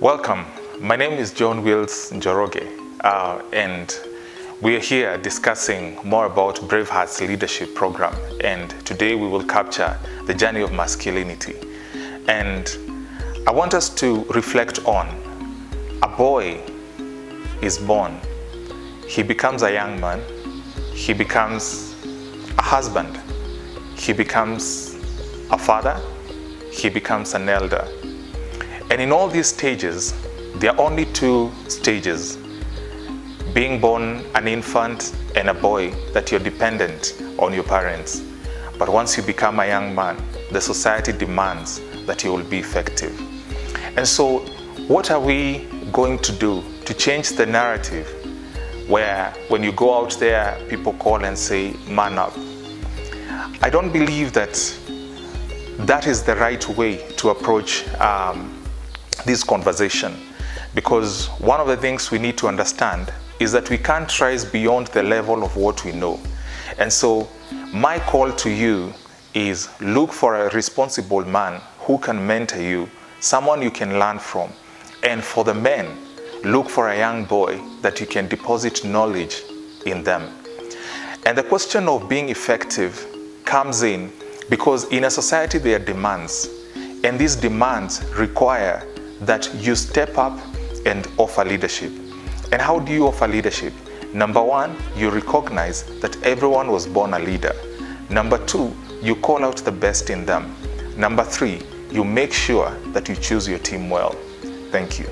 Welcome. My name is John Wills Njoroge, uh, and we are here discussing more about Braveheart's leadership program. And today we will capture the journey of masculinity. And I want us to reflect on a boy is born, he becomes a young man, he becomes a husband, he becomes a father, he becomes an elder. And in all these stages, there are only two stages being born an infant and a boy that you're dependent on your parents. But once you become a young man, the society demands that you will be effective. And so, what are we going to do to change the narrative where when you go out there, people call and say, man up? I don't believe that that is the right way to approach um, this conversation because one of the things we need to understand is that we can't rise beyond the level of what we know. And so, my call to you is look for a responsible man who can mentor you, someone you can learn from. And for the men, look for a young boy that you can deposit knowledge in them. And the question of being effective comes in because in a society there are demands, and these demands require that you step up and offer leadership. And how do you offer leadership? Number one, you recognize that everyone was born a leader. Number two, you call out the best in them. Number three, you make sure that you choose your team well. Thank you.